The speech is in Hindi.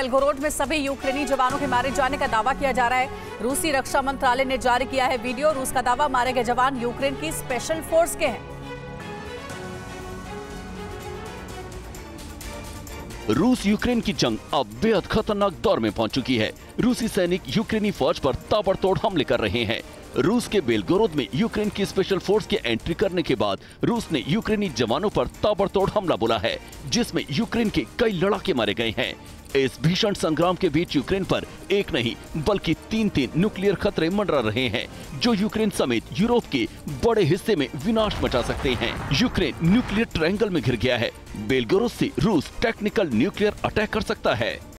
बेलगोरोड में सभी यूक्रेनी जवानों के मारे जाने का दावा किया जा रहा है। रूसी रक्षा मंत्रालय ने जारी किया है वीडियो रूस का दावा, मारे गए जवान यूक्रेन की स्पेशल फोर्स के हैं। रूस यूक्रेन की जंग अब बेहद खतरनाक दौर में पहुँच चुकी है। रूसी सैनिक यूक्रेनी फौज पर ताबड़तोड़ हमले कर रहे हैं। रूस के बेलगोरोद में यूक्रेन की स्पेशल फोर्स के एंट्री करने के बाद रूस ने यूक्रेनी जवानों पर ताबड़तोड़ हमला बोला है, जिसमें यूक्रेन के कई लड़ाके मारे गए हैं। इस भीषण संग्राम के बीच यूक्रेन पर एक नहीं, बल्कि तीन तीन न्यूक्लियर खतरे मंडरा रहे हैं, जो यूक्रेन समेत यूरोप के बड़े हिस्से में विनाश मचा सकते हैं। यूक्रेन न्यूक्लियर ट्रायंगल में घिर गया है। बेलगोरोद से रूस टेक्निकल न्यूक्लियर अटैक कर सकता है।